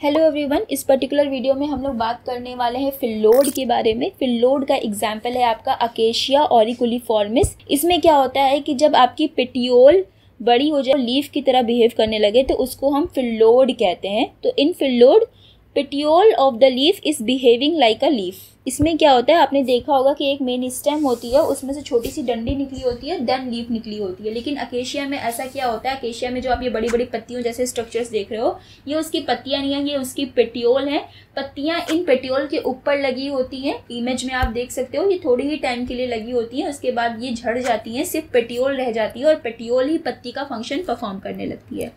Hello everyone इस particular video में हम लोग बात करने वाले हैं फिल्लोड के बारे में। फिल्लोड का एग्ज़ाम्पल है आपका अकेशिया ऑरिकुलिफॉर्मिस इसमें क्या होता है कि जब आपकी पिटियोल बड़ी हो जाए लीफ की तरह बिहेव करने लगे तो उसको हम फिल्लोड कहते हैं। तो इन phyllode petiole of the leaf is behaving like a leaf इसमें क्या होता है? आपने देखा होगा कि एक मेन स्टेम होती है, उसमें से छोटी सी डंडी निकली होती है देन लीफ निकली होती है। लेकिन अकेशिया में ऐसा क्या होता है? अकेशिया में जो आप ये बड़ी बड़ी पत्तियों जैसे स्ट्रक्चर्स देख रहे हो, ये उसकी पत्तियाँ नहीं है, ये उसकी पेटियोल है। पत्तियाँ इन पेटियोल के ऊपर लगी होती हैं। इमेज में आप देख सकते हो, ये थोड़ी ही टाइम के लिए लगी होती है, उसके बाद ये झड़ जाती हैं, सिर्फ़ पेटियोल रह जाती है और पेटियोल ही पत्ती का फ़ंक्शन परफॉर्म करने लगती है।